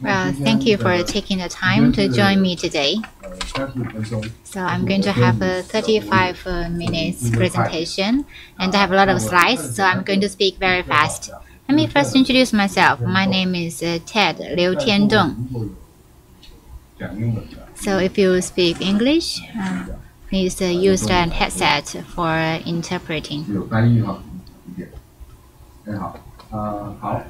Well, thank you for taking the time to join me today. So I'm going to have a 35 uh, minutes presentation and I have a lot of slides, so I'm going to speak very fast. Let me first introduce myself. My name is uh, Ted Liu Tiandong. So if you speak English, uh, please uh, use that headset for interpreting. 有翻译哈，理解。很好，呃，好。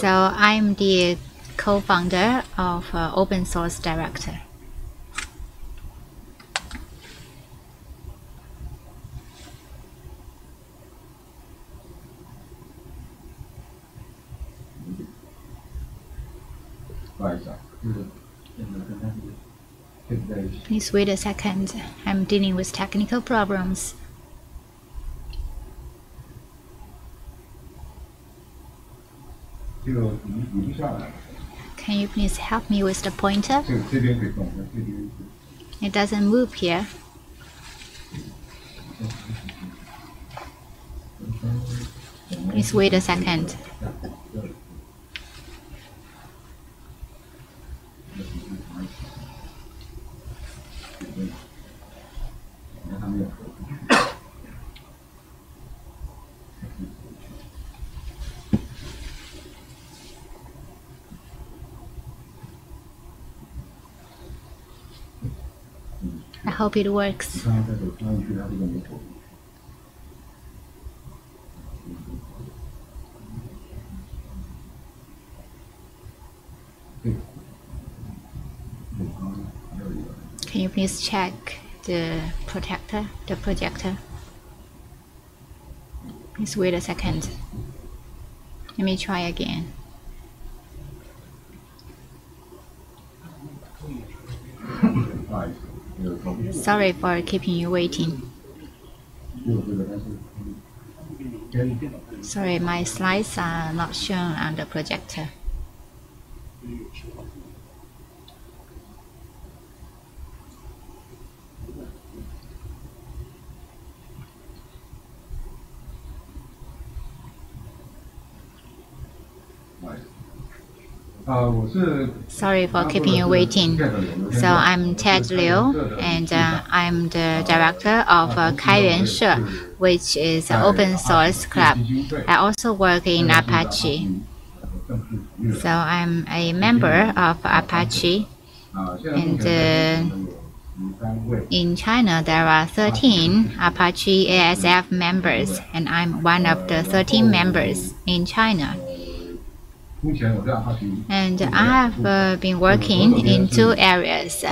So I'm the co-founder of uh, Open Source Director. Please wait a second. I'm dealing with technical problems. Can you please help me with the pointer? It doesn't move here. Please wait a second. Hope it works. Can you please check the projector, the projector? Please wait a second. Let me try again. Sorry for keeping you waiting. Sorry, my slides are not shown on the projector. Sorry for keeping you waiting. So I'm Ted Liu, and uh, I'm the director of uh, Kaiyuan which is an open source club. I also work in Apache. So I'm a member of Apache, and uh, uh in China there are 13 Apache ASF members, and I'm one of the 13 members in China. And I have uh, been working in two areas.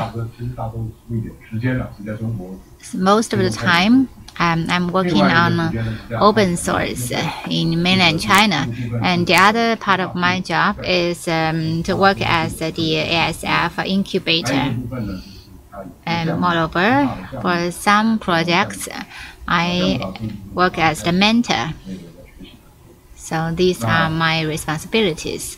Most of the time, um, I'm working on open source in mainland China, and the other part of my job is um, to work as the ASF incubator. And moreover, for some projects, I work as the mentor. So these are my responsibilities.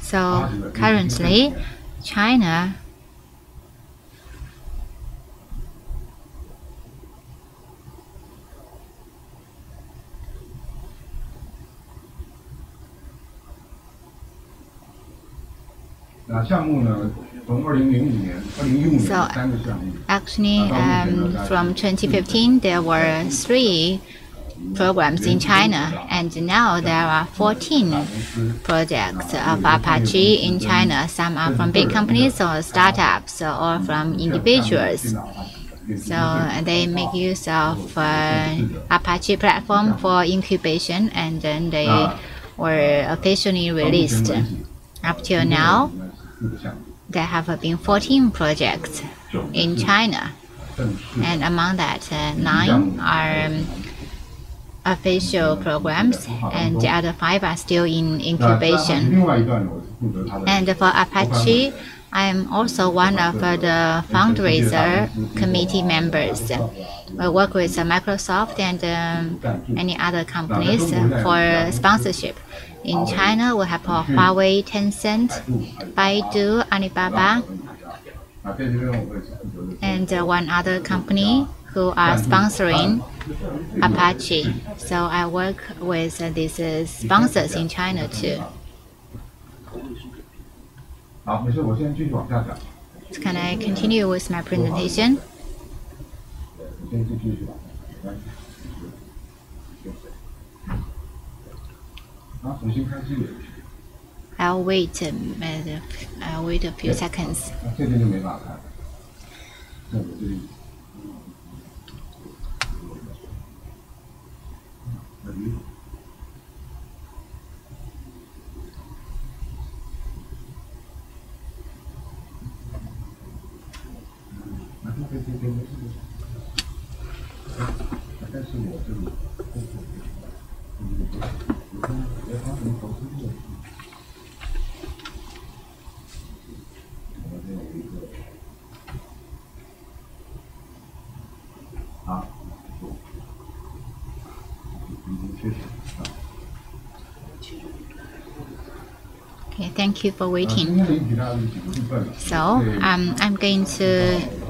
So currently, China so actually, um, from 2015, there were three programs in China, and now there are 14 projects of Apache in China. Some are from big companies or startups or from individuals. So they make use of uh, Apache platform for incubation, and then they were officially released. Up till now, there have been 14 projects in China, and among that, uh, nine are um, official programs, and the other five are still in incubation. And for Apache, I am also one of uh, the fundraiser committee members. I work with Microsoft and um, many other companies for sponsorship. In China, we have Huawei, Tencent, Baidu, Alibaba, and uh, one other company who are sponsoring Apache. So I work with uh, these uh, sponsors in China too. Can I continue with my presentation? I'll wait. I'll wait a few seconds. Okay, thank you for waiting. So um, I'm going to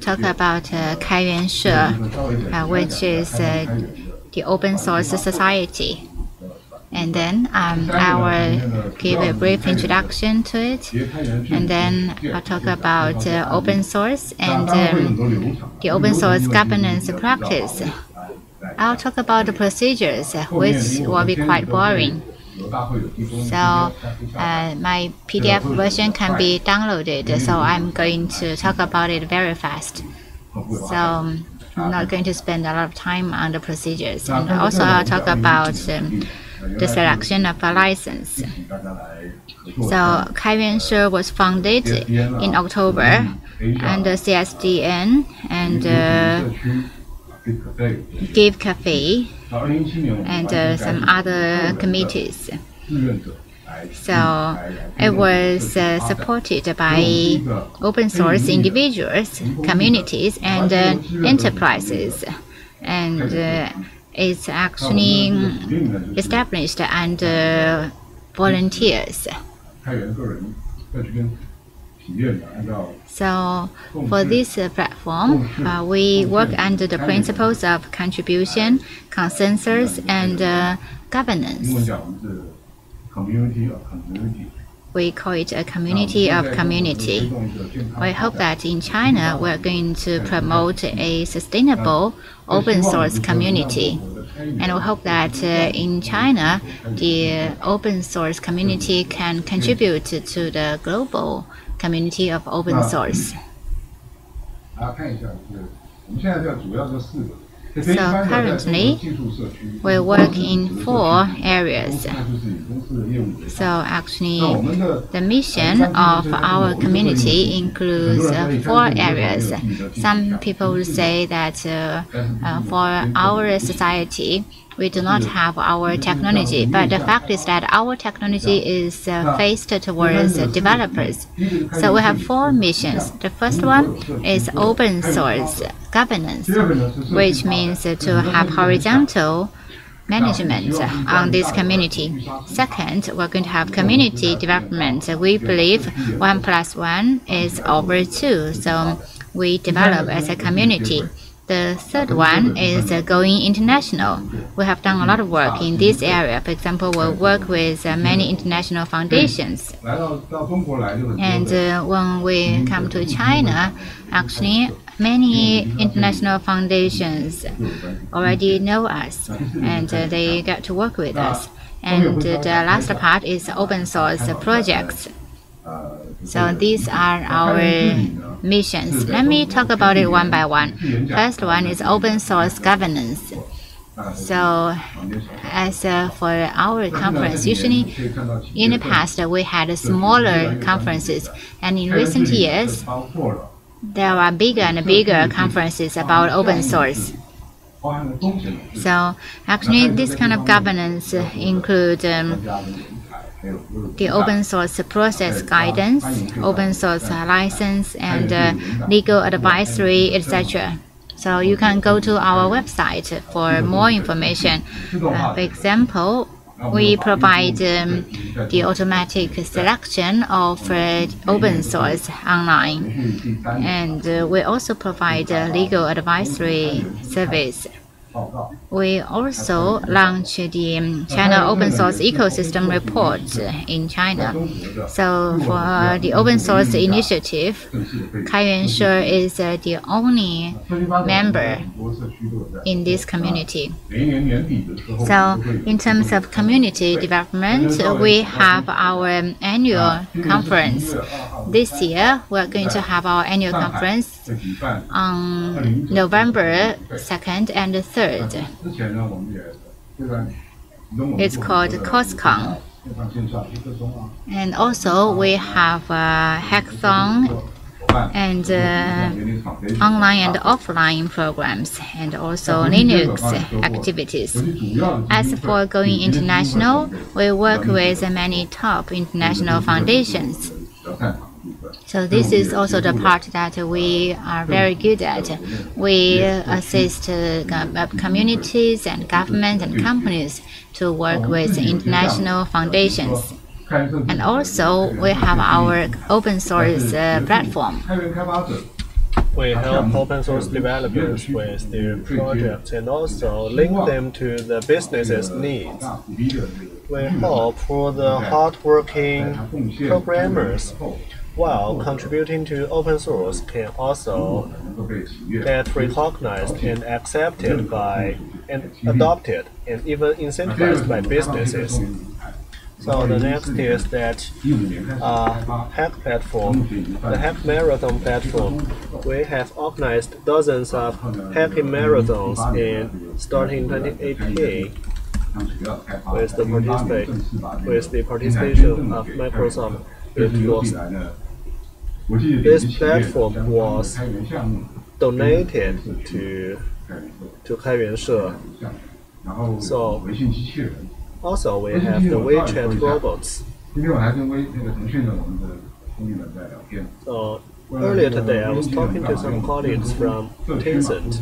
talk about uh, Kaiyuan She, uh, which is uh, the open source society. And then um, I will give a brief introduction to it. And then I'll talk about uh, open source and um, the open source governance practice. I'll talk about the procedures, uh, which will be quite boring. So uh, my PDF version can be downloaded, so I'm going to talk about it very fast. So um, I'm not going to spend a lot of time on the procedures. And also I'll talk about um, the selection of a license. So Kaiyuan was founded in October under CSDN and uh, GitCafe and uh, some other committees. So it was uh, supported by open source individuals, communities, and uh, enterprises. And uh, it's actually established under volunteers. So for this platform, uh, we work under the principles of contribution, consensus, and uh, governance. We call it a community of community. We hope that in China, we're going to promote a sustainable open source community. And we hope that uh, in China, the open source community can contribute to the global community of open source. 大家看一下，就是我们现在这主要这四个。 So currently, We work in four areas. So actually, the mission of our community includes uh, four areas. Some people will say that uh, uh, for our society, we do not have our technology, but the fact is that our technology is uh, faced towards developers. So we have four missions. The first one is open source governance, which means to have horizontal management on this community. Second, we're going to have community development. We believe one plus one is over two, so we develop as a community. The third one is uh, going international. We have done a lot of work in this area. For example, we work with uh, many international foundations. And uh, when we come to China, actually, many international foundations already know us and they get to work with us. And the last part is open source projects. So these are our missions. Let me talk about it one by one. First one is open source governance. So as uh, for our conference, usually in the past uh, we had smaller conferences and in recent years there are bigger and bigger conferences about open source. So actually this kind of governance uh, includes. um, the open source process guidance, open source license, and uh, legal advisory, etc. So you can go to our website for more information. Uh, for example, we provide um, the automatic selection of uh, open source online, and uh, we also provide legal advisory service we also launched the um, China Open Source Ecosystem Report in China. So for the open source initiative, Kaiyuan is uh, the only member in this community. So in terms of community development, we have our annual conference. This year, we're going to have our annual conference on November 2nd and 3rd. It's called COSCON. And also we have a hackathon and uh, online and offline programs and also Linux activities. As for going international, we work with many top international foundations. So this is also the part that we are very good at. We assist uh, communities and governments and companies to work with international foundations. And also we have our open source uh, platform. We help open source developers with their projects and also link them to the business's needs. We help for the hardworking programmers while contributing to open source can also get recognized and accepted by and adopted and even incentivized by businesses. So the next is that uh, Hack platform, the Hack Marathon platform. We have organized dozens of hacking marathons in starting 2018 with the with the participation of Microsoft. It was this platform was donated to to So also we have the WeChat robots. Earlier today I was talking to some colleagues from Tencent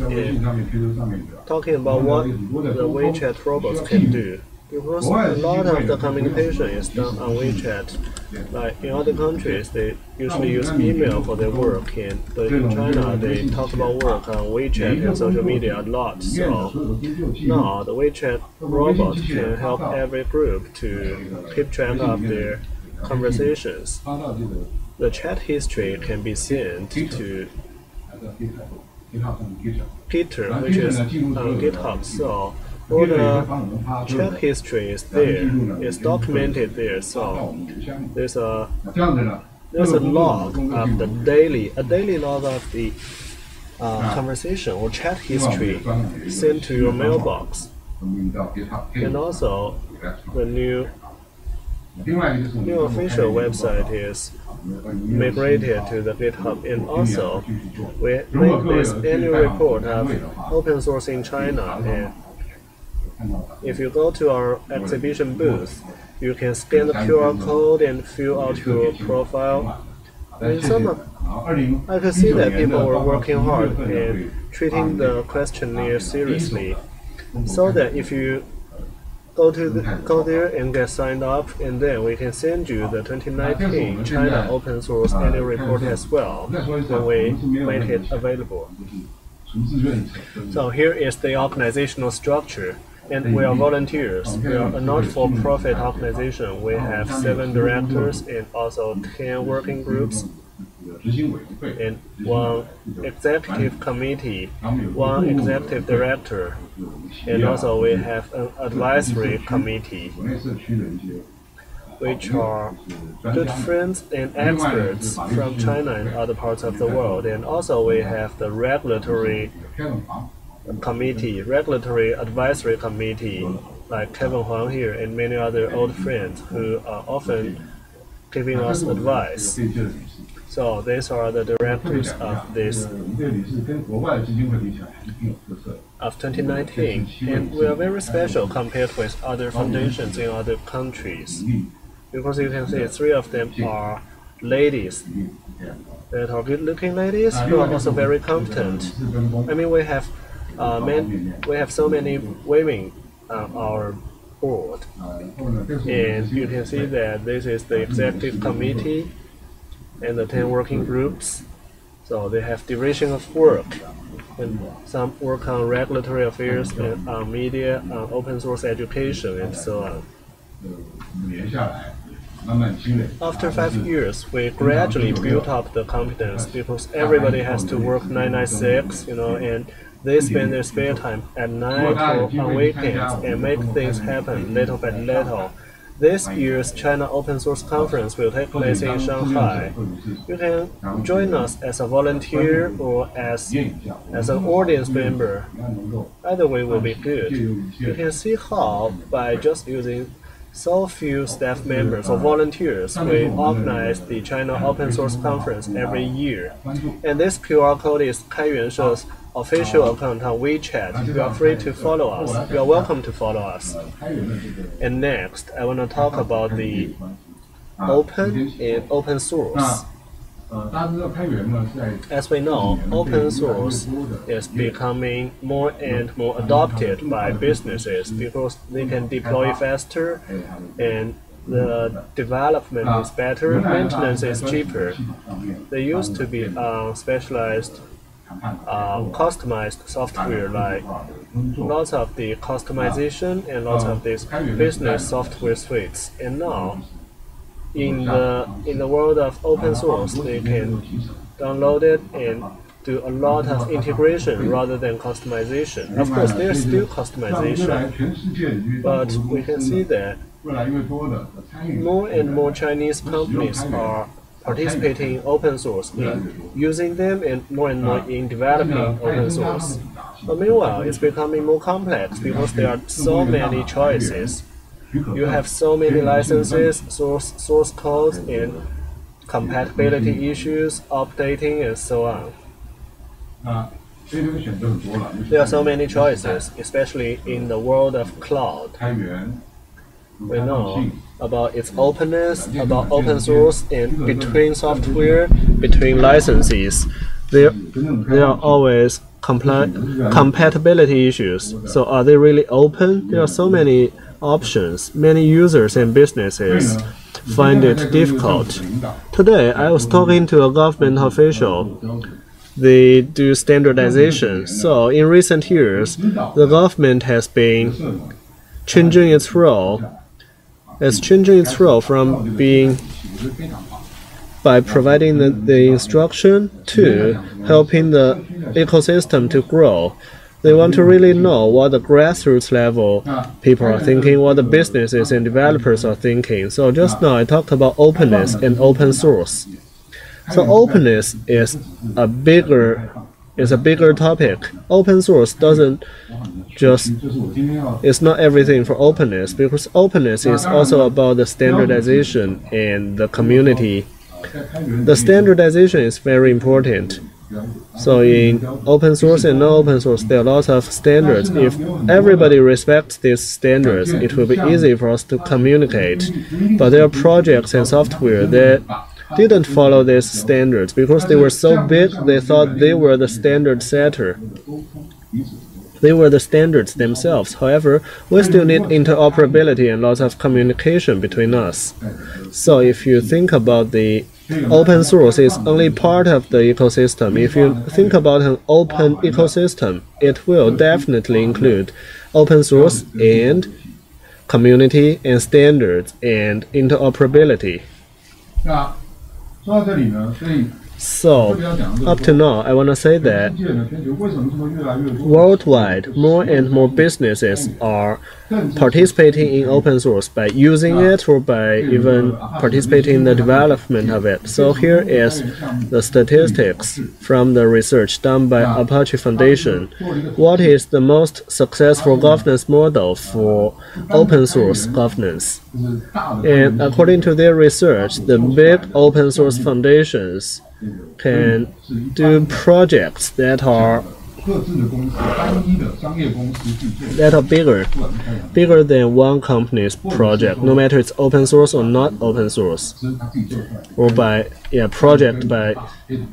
talking about what the WeChat robots can do. Because a lot of the communication is done on WeChat. Like in other countries, they usually use email for their work, and in China, they talk about work on WeChat and social media a lot. So now the WeChat robot can help every group to keep track of their conversations. The chat history can be sent to Gitter, which is on GitHub. So all the chat history is there. It's documented there. So there's a there's a log of the daily a daily log of the uh, conversation or chat history sent to your mailbox, and also the new new official website is migrated to the GitHub, and also we make this annual report of open source in China and if you go to our exhibition booth, you can scan the QR code and fill out your profile. And some, I can see that people were working hard and treating the questionnaire seriously, so that if you go to the, go there and get signed up, and then we can send you the 2019 China Open Source Annual Report as well when we make it available. So here is the organizational structure and we are volunteers. We are a not-for-profit organization. We oh, have seven directors and also ten working groups and one executive committee, one executive director, and also we have an advisory committee, which are good friends and experts from China and other parts of the world. And also we have the regulatory committee, regulatory advisory committee, like Kevin Huang here and many other old friends who are often giving us advice. So these are the directors of this of 2019, and we are very special compared with other foundations in other countries, because you can see three of them are ladies that are good-looking ladies who are also very competent. I mean, we have uh, man, we have so many women on our board. And you can see that this is the executive committee and the 10 working groups. So they have division of work. And some work on regulatory affairs and on media, on open source education, and so on. After five years, we gradually built up the competence because everybody has to work 996, you know, and they spend their spare time at night or on weekends and make things happen little by little. This year's China Open Source Conference will take place in Shanghai. You can join us as a volunteer or as, as an audience member. Either way will be good. You can see how by just using so few staff members or volunteers, we organize the China Open Source Conference every year. And this QR code is Kaiyuanshe's official account on WeChat. You are free to follow us. You are welcome to follow us. And next, I want to talk about the open and open source. As we know, open source is becoming more and more adopted by businesses because they can deploy faster and the development is better, maintenance is cheaper. They used to be uh, specialized uh, customized software like lots of the customization and lots of these business software suites. And now in the in the world of open source, they can download it and do a lot of integration rather than customization. Of course, there's still customization, but we can see that more and more Chinese companies are participating in open source, in using them, and more and more in developing open source. But meanwhile, it's becoming more complex because there are so many choices you have so many licenses, source, source codes, and compatibility issues, updating, and so on. There are so many choices, especially in the world of cloud. We know about its openness, about open source, and between software, between licenses. There, there are always compatibility issues. So, are they really open? There are so many options, many users and businesses find it difficult. Today, I was talking to a government official. They do standardization. So, in recent years, the government has been changing its role. It's changing its role from being by providing the, the instruction to helping the ecosystem to grow. They want to really know what the grassroots level people are thinking, what the businesses and developers are thinking. So just now I talked about openness and open source. So openness is a bigger is a bigger topic. Open source doesn't just it's not everything for openness because openness is also about the standardization and the community. The standardization is very important. So in open source and non-open source, there are lots of standards. If everybody respects these standards, it will be easy for us to communicate. But there are projects and software that didn't follow these standards because they were so big, they thought they were the standard setter. They were the standards themselves. However, we still need interoperability and lots of communication between us. So if you think about the open source is only part of the ecosystem. If you think about an open ecosystem, it will definitely include open source and community and standards and interoperability. So, up to now, I want to say that worldwide, more and more businesses are participating in open source by using it or by even participating in the development of it. So here is the statistics from the research done by Apache Foundation. What is the most successful governance model for open source governance? And according to their research, the big open source foundations can do projects that are that are bigger, bigger than one company's project, no matter it's open source or not open source, or by yeah project by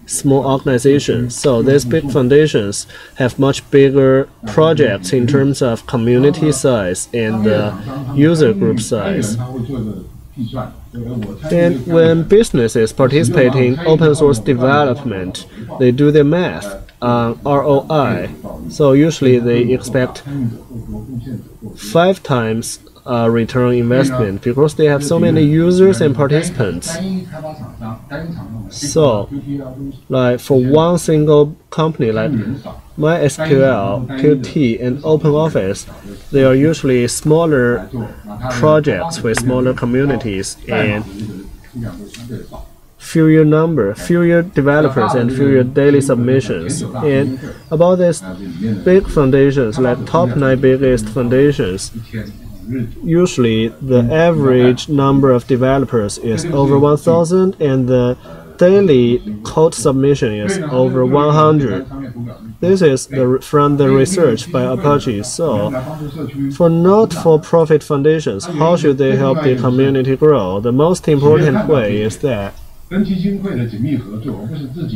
small organizations. So these big foundations have much bigger projects in terms of community size and uh, user group size. And when businesses participate in open source development, they do their math on ROI. So usually they expect five times uh, return on investment because they have so many users and participants. So, like for one single company like MySQL, Qt, and OpenOffice, they are usually smaller projects with smaller communities and fewer number, fewer developers, and fewer daily submissions. And about these big foundations, like top nine biggest foundations, usually the average number of developers is over 1,000 and the daily code submission is over 100. This is the, from the research by Apache. So, for not-for-profit foundations, how should they help the community grow? The most important way is that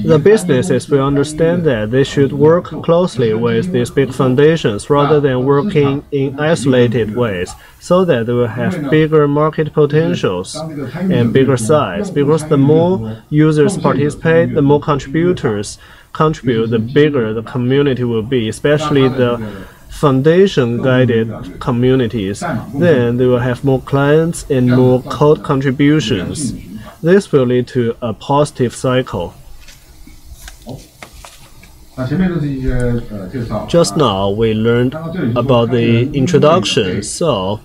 the businesses will understand that they should work closely with these big foundations rather than working in isolated ways so that they will have bigger market potentials and bigger size because the more users participate, the more contributors contribute, the bigger the community will be, especially the foundation guided communities. Then they will have more clients and more code contributions. This will lead to a positive cycle. Just now we learned about the introduction, so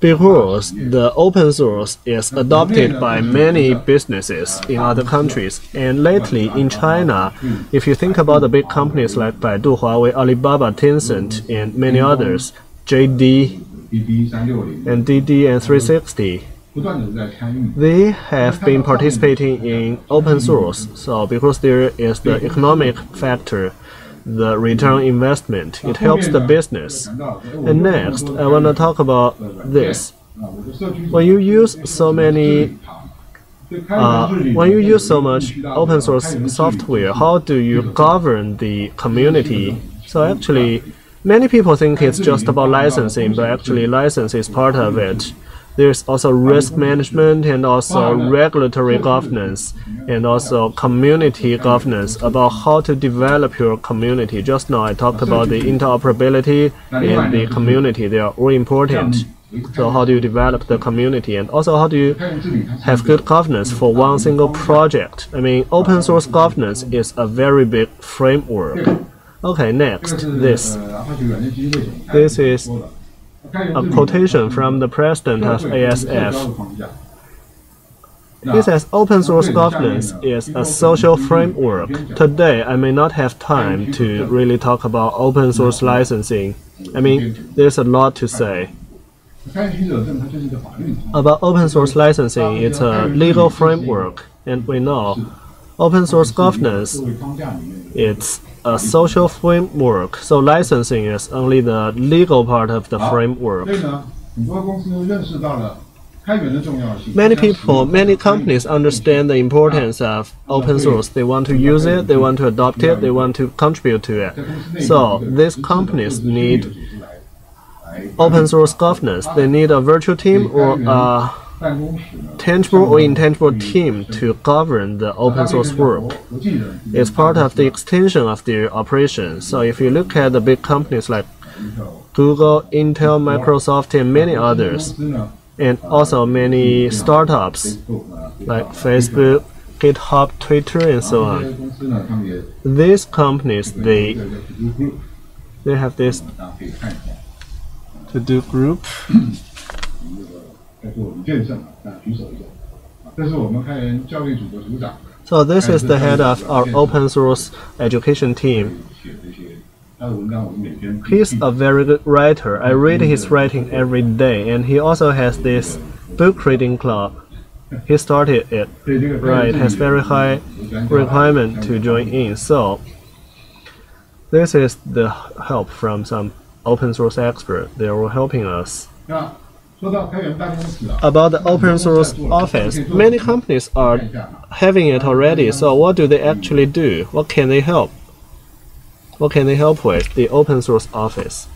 because the open source is adopted by many businesses in other countries, and lately in China, if you think about the big companies like Baidu, Huawei, Alibaba, Tencent, and many others, JD and DD and 360, they have been participating in open source. So because there is the economic factor, the return on investment, it helps the business. And next, I want to talk about this. When you use so many uh, when you use so much open source software, how do you govern the community? So actually, many people think it's just about licensing, but actually license is part of it. There's also risk management and also regulatory governance and also community governance about how to develop your community. Just now I talked about the interoperability and the community. They are all important. So how do you develop the community and also how do you have good governance for one single project? I mean, open source governance is a very big framework. Okay, next, this. This is a quotation from the president of ASF. He says open source governance is a social framework. Today, I may not have time to really talk about open source licensing. I mean, there's a lot to say. About open source licensing, it's a legal framework, and we know open source governance, it's a social framework, so licensing is only the legal part of the framework. Many people, many companies understand the importance of open source. They want to use it, they want to adopt it, they want to contribute to it. So these companies need open source governance. They need a virtual team or a tangible or intangible team to govern the open source work. It's part of the extension of their operation. So if you look at the big companies like Google, Intel, Microsoft, and many others, and also many startups like Facebook, GitHub, Twitter, and so on. These companies, they they have this to do group. So this is the head of our open source education team. He's a very good writer. I read his writing every day, and he also has this book reading club. He started it, right? Has very high requirement to join in. So This is the help from some open source expert. They were helping us. About the open source office, many companies are having it already. So what do they actually do? What can they help? What can they help with? The open source office.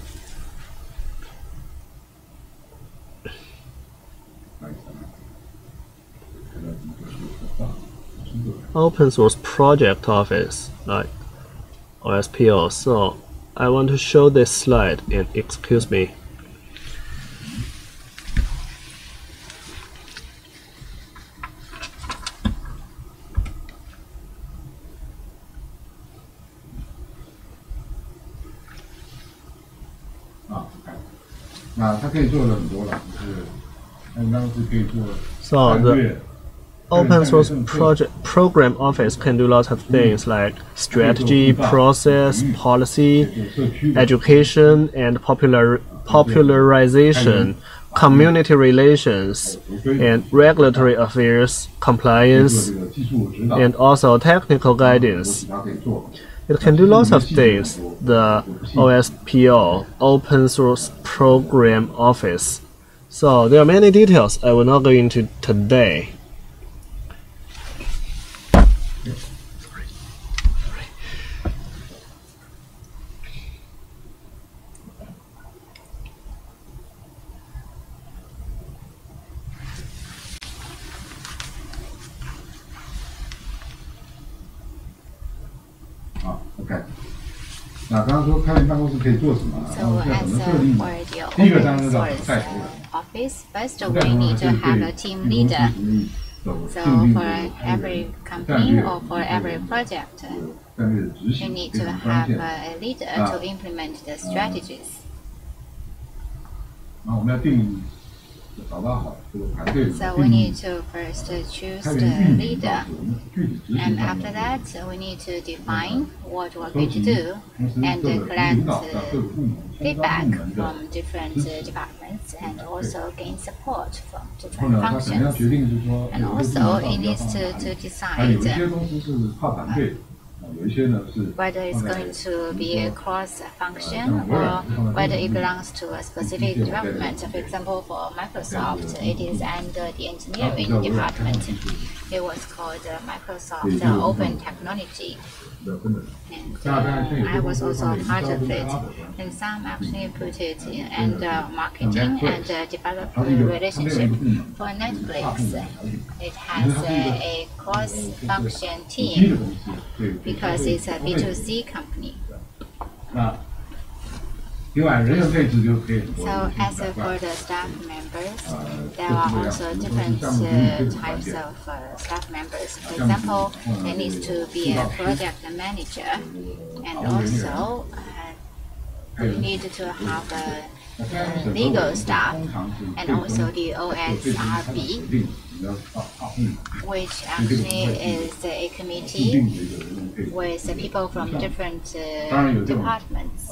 Open source project office, like OSPO. So I want to show this slide and excuse me. So the open source project program office can do lots of things like strategy, process, policy, education, and popular popularization, community relations, and regulatory affairs, compliance, and also technical guidance. It can do lots of things. The OSPO, Open Source Program Office. So there are many details I will not go into today. 可以做什么？然后要怎么设立？第一个当然是要带头的。Office first we need to have a team leader. So for every company or for every project, you need to have a leader to implement the strategies. 那我们要定 so we need to first choose the leader, and after that we need to define what we're going to do and collect feedback from different departments and also gain support from different functions. And also it needs to, to decide uh, whether it's going to be a cross function or whether it belongs to a specific department. For example, for Microsoft, it is under the engineering department. It was called uh, Microsoft Open Technology. Uh, I was also part of it. And some actually put it in and uh, marketing and uh, develop relationship. For Netflix, it has a cross-function team because it's a B2C company. So as for the staff members, there are also different uh, types of uh, staff members. For example, there needs to be a project manager, and also uh, you need to have a legal staff and also the OSRB, which actually is a committee with people from different uh, departments.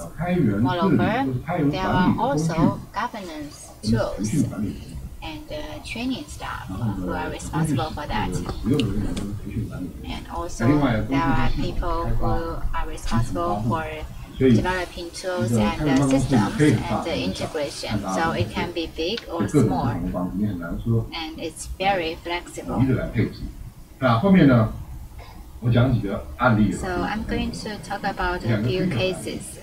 Moreover, there are also governance tools and uh, training staff who are responsible for that. And also, there are people who are responsible for developing tools and uh, systems and the integration. So it can be big or small, and it's very flexible. So I'm going to talk about a few cases.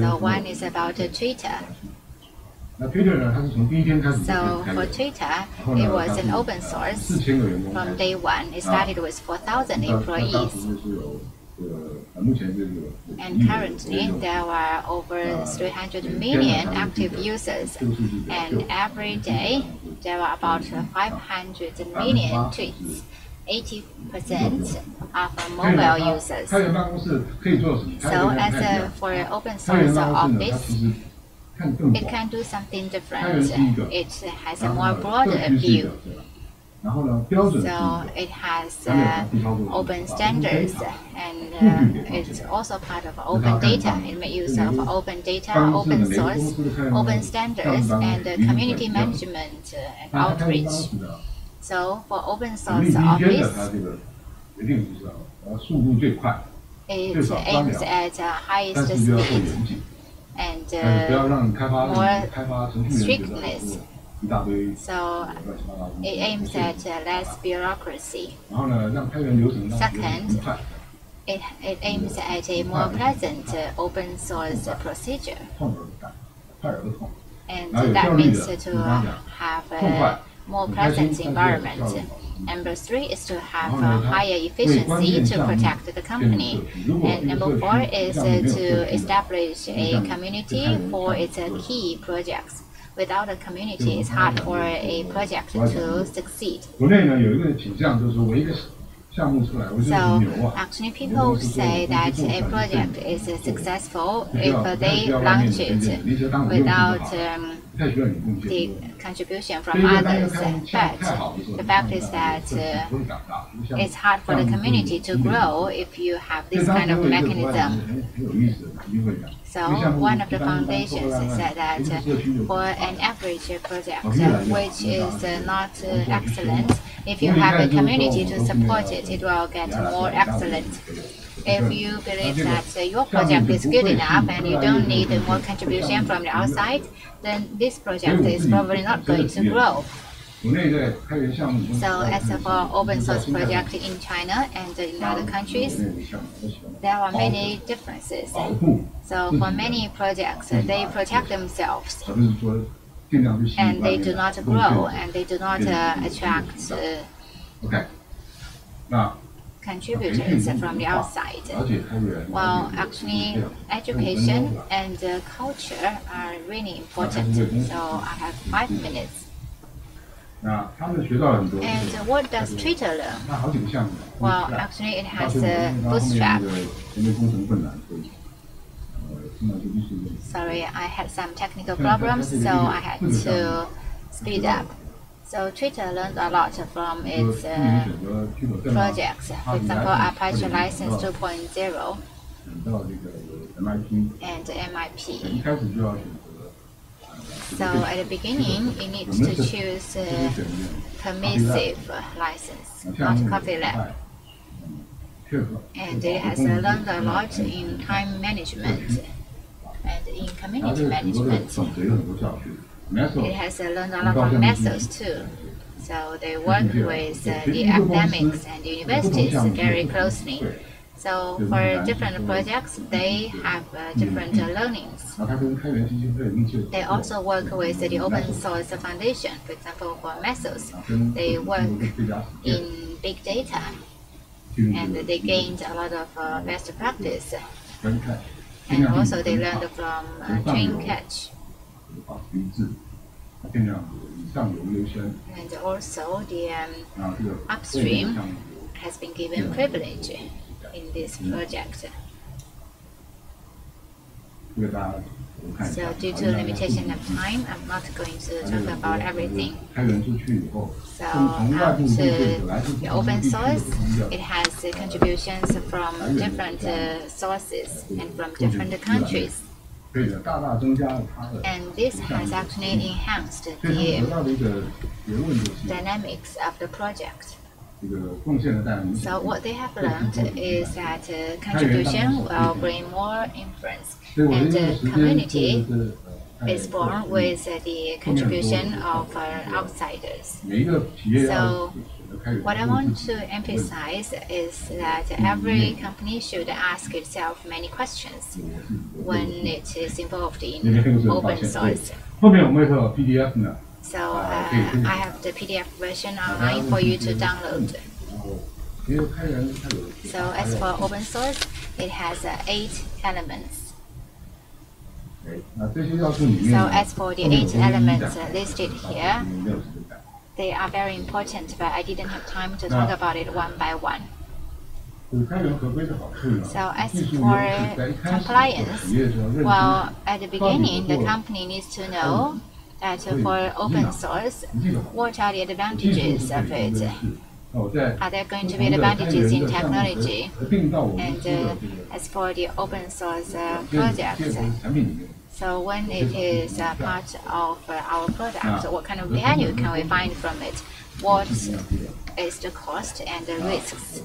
So one is about Twitter. So for Twitter, it was an open source. from day one. It started with 4,000 employees. And currently, there are over 300 million active users, and every day there are about 500 million tweets. 80% are mobile users. So as a, for open source office, it can do something different. It has a more broader view. So it has uh, open standards and uh, it's also part of open data. It makes use of open data, open source, open standards, and uh, community management and outreach. So for open source office, it aims at highest speed and more strictness. So it aims at uh, less bureaucracy. Second, it, it aims at a more pleasant uh, open source procedure. And that means to have a more pleasant environment. Number three is to have a higher efficiency to protect the company. And number four is uh, to establish a community for its key projects. Without a community, it's hard for a project to succeed. So actually people say that a project is successful if they launch it without um, the contribution from others. But the fact is that uh, it's hard for the community to grow if you have this kind of mechanism. So one of the foundations said that uh, for an average project which is uh, not excellent, if you have a community to support it, it. will get more excellent. If you believe that your project is good enough and you don't need more contribution from the outside, then this project is probably not going to grow. So as for open source project in China and in other countries, there are many differences. So for many projects, they protect themselves and they do not grow and they do not uh, attract uh, contributors from the outside. Well, actually, education and uh, culture are really important. So I have five minutes. And what does Twitter learn? Well, actually, it has a bootstrap. Sorry, I had some technical problems, so I had to speed up. So Twitter learned a lot from its uh, projects. For example, Apache License 2.0 and MIT. So at the beginning, you need to choose a permissive license, not copyleft. And it has learned a lot in time management and in community management. It has learned a lot of methods too. So they work with uh, the academics and universities very closely. So for different projects, they have uh, different uh, learnings. They also work with the open source foundation. For example, for Mesos, they work in big data, and they gained a lot of uh, best practice. And also they learned from uh, catch. And also the um, upstream has been given privilege in this project. So due to limitation of time, I'm not going to talk about everything. So um, to open source, it has uh, contributions from different uh, sources and from different countries. And this has actually enhanced the dynamics of the project. So what they have learned is that uh, contribution will bring more influence, and the community is born with the contribution of outsiders. So what I want to emphasize is that every company should ask itself many questions when it is involved in open source. So uh, I have the PDF version online for you to download. So as for open source, it has uh, eight elements. So as for the eight elements uh, listed here, they are very important, but I didn't have time to talk about it one by one. So as for compliance, well, at the beginning, the company needs to know that for open source, what are the advantages of it? Are there going to be advantages in technology? And uh, as for the open source uh, projects, so when it is uh, part of uh, our product, what kind of value can we find from it? What is the cost and the risks?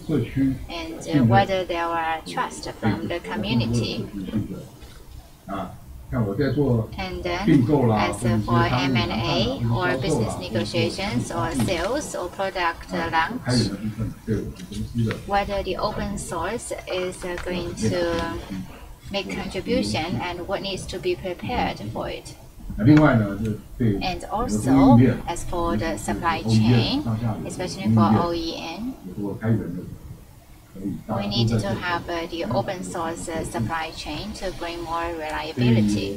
And and whether there are trust from the community. And then, as for M&A or business negotiations or sales or product launch, whether the open source is going to make contribution and what needs to be prepared for it. And also, as for the supply chain, especially for OEM, we need to have uh, the open source uh, supply chain to bring more reliability.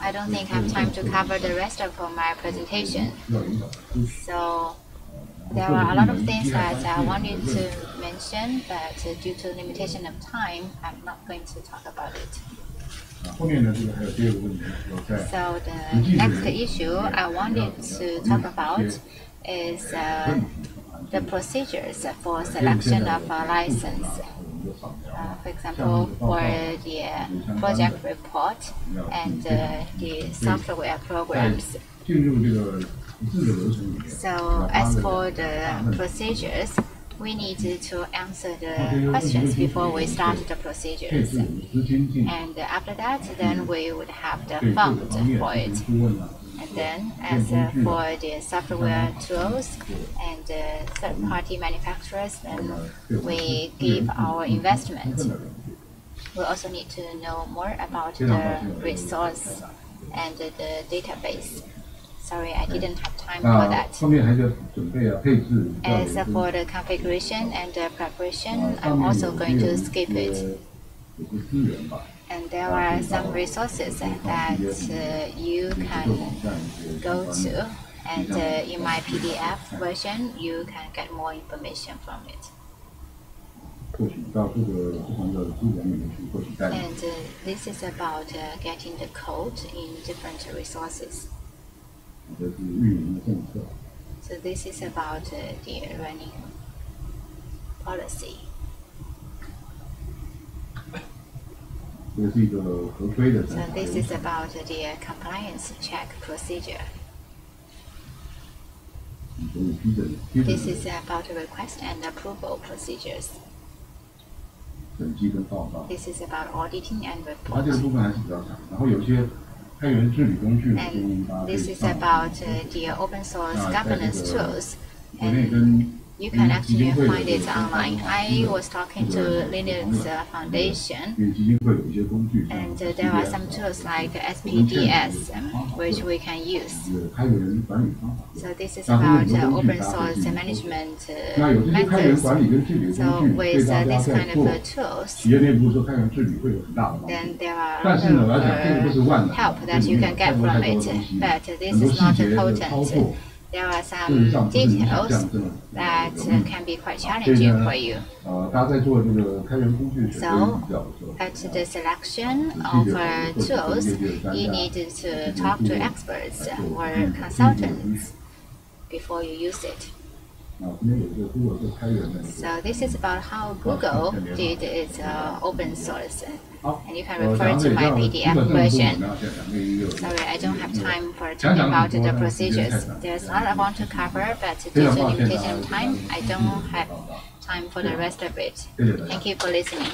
I don't think I have time to cover the rest of my presentation. So there are a lot of things that I wanted to mention, but uh, due to limitation of time, I'm not going to talk about it. So the next issue I wanted to talk about is uh, the procedures for selection of a license. Uh, for example, for the project report and uh, the software programs. So as for the procedures, we need to answer the questions before we start the procedures. And after that, then we would have the fund for it. And then, as uh, for the software tools and uh, third-party manufacturers, then we give our investment. We also need to know more about the resource and the database. Sorry, I didn't have time for that. As for the configuration and the preparation, I'm also going to skip it. And there are some resources that uh, you can go to. And uh, in my PDF version, you can get more information from it. And uh, this is about uh, getting the code in different resources. So this is about uh, the running policy. So this is about the compliance check procedure. This is about request and approval procedures. This is about auditing and reporting. And this is about uh, the open source governance tools. You can actually find it online. I was talking to Linux uh, Foundation, and uh, there are some tools like SPDX, um, which we can use. So this is about uh, open source management uh, methods. So with uh, this kind of uh, tools, then there are a lot of help that you can get from it, but this is not a potent there are some details that can be quite challenging for you. So, at the selection of uh, tools, you need to talk to experts or consultants before you use it. So this is about how Google did its uh, open source. And you can refer to my PDF version. Sorry, I don't have time for talking about the procedures. There's a lot I want to cover, but due to limitation of time, I don't have time for the rest of it. Thank you for listening.